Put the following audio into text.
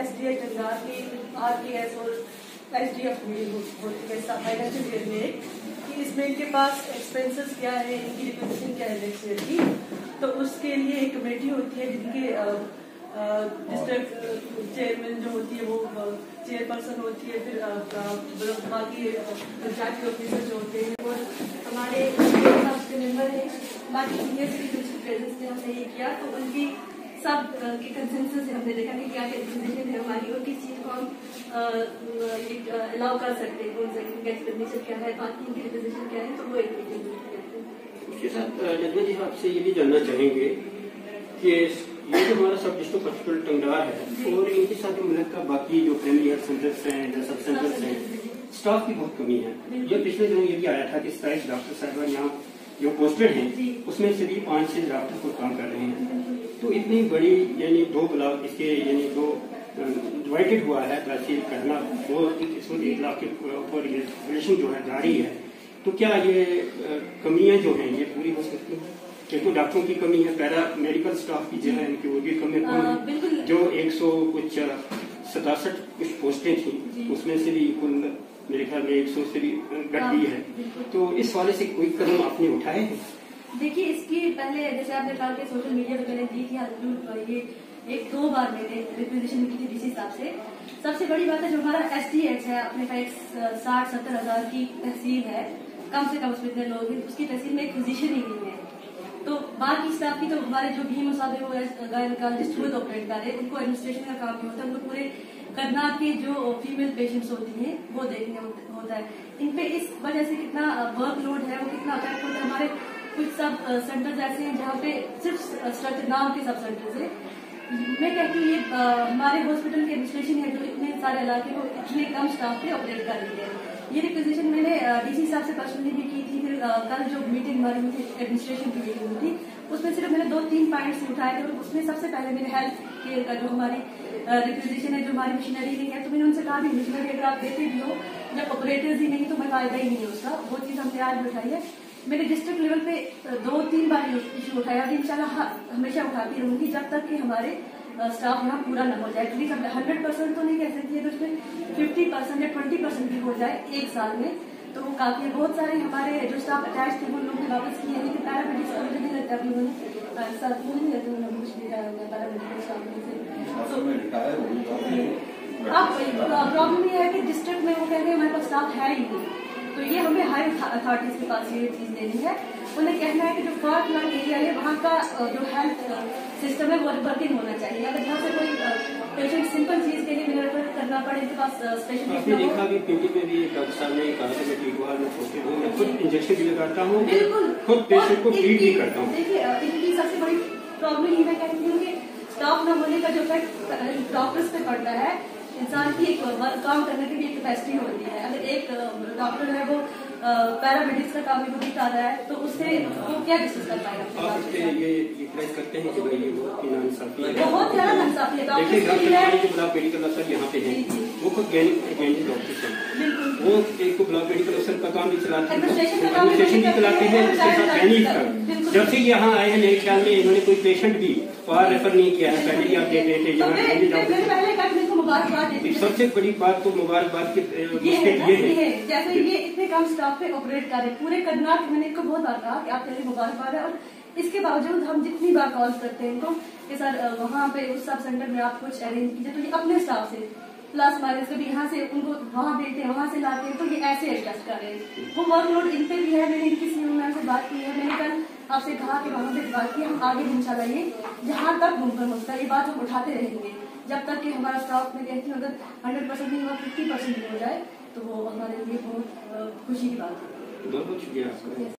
S D I जंगार की are K S और S D F financial year में कि इसमें इनके पास एक्सपेंसेस क्या है, इनकी रिपोजिशन क्या है नेक्स्ट ईयर की? तो उसके लिए एक कमेटी होती है जिनके डिस्ट्रिक्ट चेयरमैन जो होती है वो चेयरपर्सन होती है, फिर बाकी पंचायत के ऑफिसर जो होते हैं और हमारे उसके मेंबर हैं। बाकी सीनियर सिटीजन प्रेजेंस ने हमने ये किया तो उनकी सब के कंसेंसस से हमने देखा कि क्या डिसीज़न है हमारी और किस चीज़ को हम अलाउ कर सकते हैं कौन सा एक्सपेंडिचर क्या है बाकी इनकी रिपोजिशन क्या है तो वो एक उसके साथ नजमा जी आपसे ये भी जानना चाहेंगे कि ये जो हमारा सब डिस्ट्रिक्ट हॉस्पिटल टंगडार है और इनके साथ मुल्क का बाकी जो फैमिली हेल्थ सेंटर्स हैं या सब सेंटर्स हैं स्टाफ की बहुत कमी है। ये पिछले दिनों ये भी आया था कि सताइस डॉक्टर साहब यहाँ जो पोस्टेड हैं उसमें से भी पाँच छह डॉक्टर को काम कर रहे हैं। तो इतनी बड़ी यानी दो ब्लॉक इसके यानी दो डिवाइडेड हुआ है तहसील करना वो इसमें एक लाख के ऊपर ये रिलेशन जो है जारी है। तो क्या ये कमियाँ जो हैं ये पूरी हो सकती हैं? क्योंकि डॉक्टरों की कमी है पैरा मेडिकल स्टाफ की जो है इनकी वो भी कमी है। जो एक सौ कुछ सतासठ कुछ पोस्टें थी उसमें से भी कुल मेरे ख्याल में एक सौ से भी घट गई है। तो इस वाले से कोई कदम आपने उठाए हैं? देखिए, इसकी पहले जैसे आपने कहा कि सोशल मीडिया पे मैंने दी थी ये एक दो बार मैंने रिप्रेजेंटेशन की थी डीसी साहब से। सबसे बड़ी बात है जो हमारा एस टी एच है, अपने पास साठ, सत्तर हज़ार की तहसील है। कम से कम उसमें इतने लोग हैं, उसकी तहसील में एक पोजीशन ही नहीं है। तो बाकी स्टाफ की तो हमारे जो भी मसाले हो गायनकोलॉजिस्ट हुए ऑपरेट कर रहे हैं, उनको एडमिनिस्ट्रेशन का काम नहीं होता उनको पूरे करना के जो फीमेल पेशेंट्स होती हैं, वो देखने होता है। इन पे इस वजह से कितना वर्कलोड है, वो कितना अफेक्ट होता है, हमारे कुछ सब सेंटर्स ऐसे हैं जहाँ पे सिर्फ़ स्ट्रक्चर नाम के सब सेंटर्स है। मैं कहती हूँ ये हमारे हॉस्पिटल के एडमिनिस्ट्रेशन है जो इतने सारे इलाके को इतने कम स्टाफ पे ऑपरेट कर रही है। ये रिक्वेजिशन मैंने डीसी साहब से पर्सनली भी की थी, फिर कल जो मीटिंग हमारी हुई थी एडमिनिस्ट्रेशन की मीटिंग हुई थी, उसमें सिर्फ़ मैंने दो तीन पॉइंट्स उठाए थे उसमें सबसे पहले मेरे हेल्थ केयर का जो हमारी रिक्वेजिशन है, जो हमारी मशीनरी नहीं है तो मैंने उनसे कहा भी मशीनरी अगर आप देते भी हो, जब ऑपरेटर्स ही नहीं तो मैं फ़ायदा ही नहीं है उसका। वो चीज़ हमने आज उठाई है। मैंने डिस्ट्रिक्ट लेवल पे दो तीन बार इशू उठाया अभी इंशाल्लाह हमेशा उठाती रहूँगी जब तक कि हमारे स्टाफ यहाँ पूरा न हो जाए। एटलीस्ट हंड्रेड परसेंट तो नहीं कह सकती है तो उसमें फिफ्टी परसेंट या ट्वेंटी परसेंट भी हो जाए एक साल में। तो वो काफ़ी है बहुत सारे हमारे जो स्टाफ अटैच थे वो लोग ने वापस किए लेकिन पैरामेडिक्स का मुझे नहीं लगता अभी उन्होंने साथ वो नहीं लगता उन्होंने कुछ भी पैरामेडिकल स्टाफ में से अब प्रॉब्लम ये है कि डिस्ट्रिक्ट में वो कह रहे हैं हमारे पास स्टाफ है ही नहीं। तो ये हमें हाई अथॉरिटीज के पास ये चीज़ देनी है। उन्हें कहना है कि जो फ़र्स्ट लाइन एरिया है वहाँ का जो हेल्थ सिस्टम है वो वर्किंग होना चाहिए। अगर जहाँ से कोई पेशेंट सिंपल चीज़ के लिए रेफर करना पड़े इनके पास स्पेशलिस्ट देखा कि पीटी में भी डॉक्टर साहब कहा कि मैं टीटवाल में छोटे हूँ मैं खुद इंजेक्शन भी लगाता हूँ खुद पेशेंट को ट्रीट भी करता हूँ। देखिए इनकी सबसे बड़ी प्रॉब्लम ये मैं कहती हूँ कि स्टाफ न होने का जो इफ़ेक्ट डॉक्टर्स पे पड़ता है। इंसान की एक वर्क काम करने की भी कैपेसिटी होती है। अगर एक डॉक्टर है वो पैरामेडिक्स का काम भी कर रहा है तो उससे वो क्या डिस्कस कर पाएगा हैं बहुत ज़्यादा नाइंसाफी है डॉक्टर डॉक्टर जो ब्लॉक मेडिकल अफसर यहाँ पे हैं। वो खुद गैनिक डॉक्टर हैं। वो एक को ब्लॉक मेडिकल अफसर का काम भी चलाते हैं। एडमिनिस्ट्रेशन भी चलाते हैं उसके साथ जब से यहाँ आए हैं मेरे ख्याल में इन्होंने कोई पेशेंट भी बाहर रेफर नहीं किया है पहले ही आप देख रहे थे यहाँ सबसे बड़ी बात तो मुबारकबाद की ये है जैसे ये इतने कम स्टाफ पे ऑपरेट कर रहे पूरे करनाट मैंने इनको बहुत बार कहा कि आपके लिए मुबारकबाद है और इसके बावजूद हम जितनी बार कॉल करते हैं इनको कि सर वहाँ पे उस सब सेंटर में आप कुछ अरेंज कीजिए तो ये अपने स्टाफ से प्लस माइनस कभी यहाँ से उनको वहाँ भेजते हैं वहाँ से लाते हैं तो ये ऐसे एडजस्ट कर रहे हैं। वो वर्कलोड इन पे भी है मैंने इनकी सीओ मैम से बात की है मैंने कल आपसे कहा कि वहाँ से बात की हम आगे दिन चलाइए जहाँ तक मुमकिन होता है ये बात हम उठाते रहेंगे। जब तक कि हमारा स्टॉक में कहते हैं अगर हंड्रेड परसेंट नहीं होगा फिफ्टी परसेंट हो जाए तो वो हमारे लिए बहुत खुशी की बात है। बहुत शुक्रिया